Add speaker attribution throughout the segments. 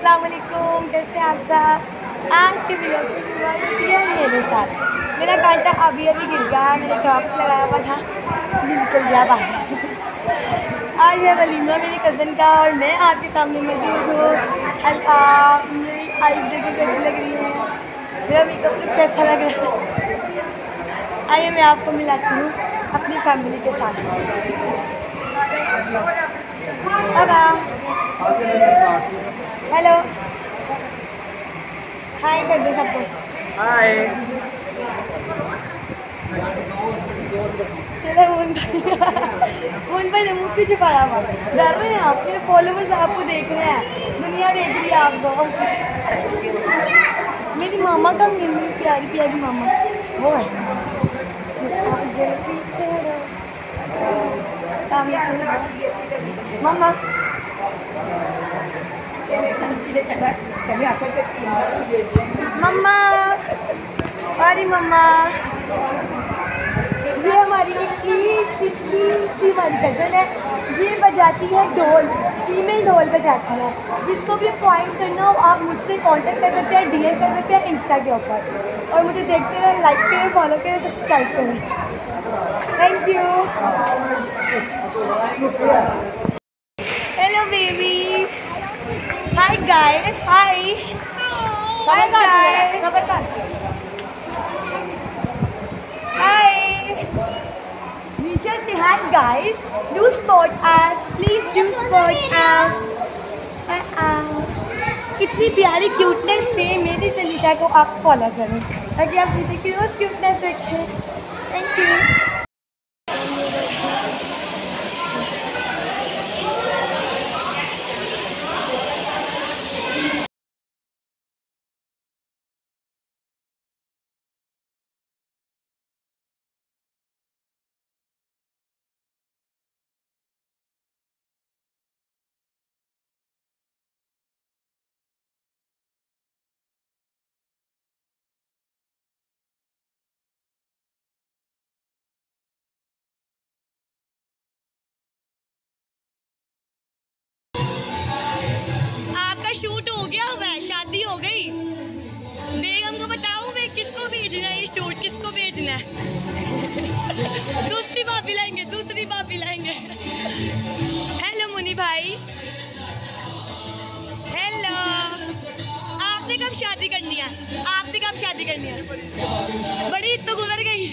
Speaker 1: अस्सलाम वालेकुम कैसे आप साहब आज के वीडियो की शुरुआत होती है मेरे साथ। मेरा कांटा अभी अभी गिर गया है, मैंने ड्रॉप्स लगाया हुआ था। बिल्कुल गया बाहर। आज है वलीमा, मेरी कज़न का, और मैं आपके सामने मौजूद हूँ। मेरी आइज़ देखो कैसी लग रही है। मेरा मेकअप लुक कैसा लग रहा है? आइए मैं आपको मिलाती हूँ अपनी फैमिली के साथ। हेलो हाय कर दो सबको
Speaker 2: हाय
Speaker 1: चलो उन उन पर मुँह क्यों छुपाया हुआ डर रहे हैं आप मेरे फॉलोवर्स आपको देख रहे हैं दुनिया देख रही है आपको मेरी मामा का मेरी प्यारी प्यारी मामा वो है मामा मम्मा अरे मम्मा। ये हमारी एक सी हमारी कज़न है। ये बजाती है ढोल फीमेल ढोल बजाती है। जिसको भी पॉइंट करना हो, आप मुझसे कांटेक्ट कर सकते हैं डीएम कर सकते हैं इंस्टा के ऊपर और मुझे देखते रहें लाइक करें फॉलो करें सब्सक्राइब करें। Thank you hello baby hi guys hi hi guys Hi. We just say hi guys. Do support us. Please do support us. कितनी प्यारी क्यूटनेस पे मेरी सलीका को आप फॉलो करें ताकि आप मुझे की क्यूटनेस देखें भेजना है, ये शूट किसको भेजना है? दूसरी भाभी लाएँगे, दूसरी भाभी लाएँगे। हेलो मुनी भाई। हेलो आपने कब शादी करनी है? आपने कब शादी करनी है? बड़ी तो गुजर गई।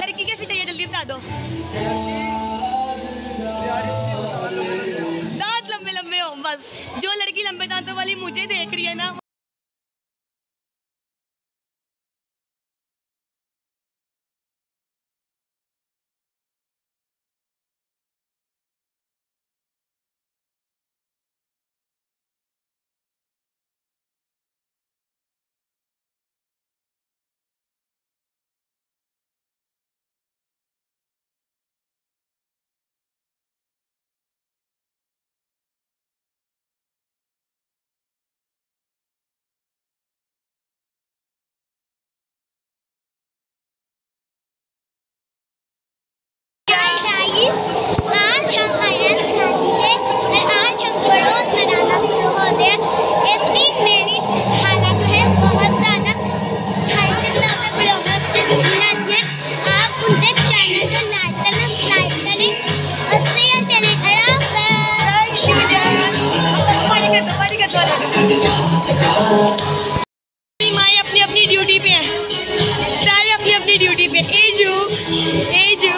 Speaker 1: लड़की कैसी चाहिए? जल्दी बता दो। दांत लंबे लंबे हो, बस। जो लड़की लंबे दांतों वाली मुझे देख रही है ना माए अपनी अपनी ड्यूटी पे हैं। सारे अपनी अपनी ड्यूटी पे। एजू एजू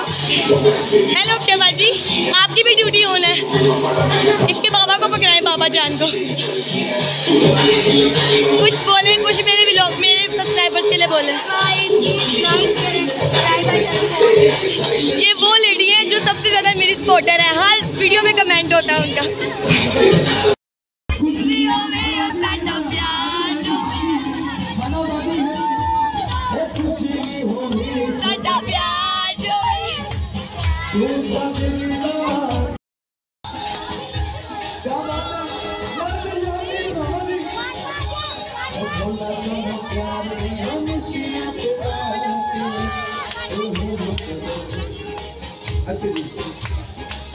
Speaker 1: हेलो शबा जी। आपकी भी ड्यूटी ऑन है। इसके बाबा को पकड़ाएँ, बाबा जान को। कुछ बोले, कुछ मेरे ब्लॉग मेरे सब्सक्राइबर्स के लिए बोले। ये वो लेडी है जो सबसे ज़्यादा मेरी सपोर्टर है। हर वीडियो में कमेंट होता है उनका।
Speaker 2: अच्छा जी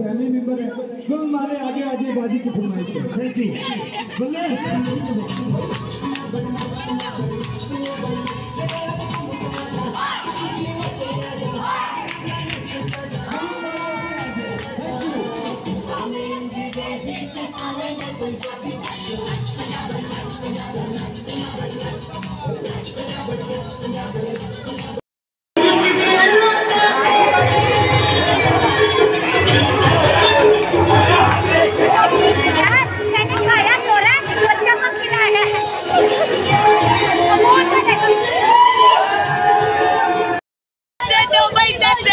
Speaker 1: फैमिली मेंबर है। गुल मारे आगे आगे बाजी की फरमाइश है। थैंक यू बोले।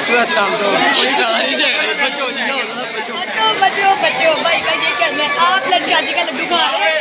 Speaker 3: बच्चों ऐसे काम तो बच्चों
Speaker 4: बच्चों बच्चों भाई भाई ये कहना है आप लड़ शादी का लड्डू खा रहे हैं